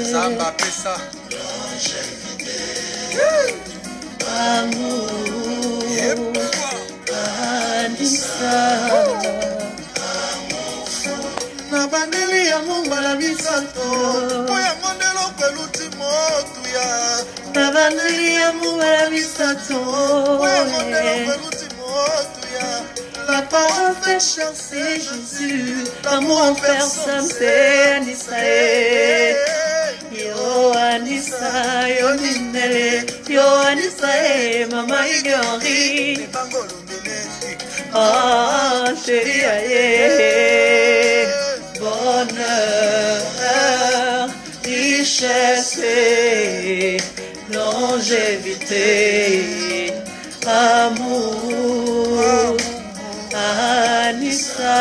nzambe apesa na bandeli yango mbala misato mpo yango nde loko eluti motuya na bandeli yango mbala misato mpo yango nde loko eluti motuya La fait chanter Jésus, l'amour en personne c'est Anissa. Yo Anissa, yo Ninele, yo Anissa, Mama Igori. Oh chérie, aïe, bonheur, richesse, longévité, kanisa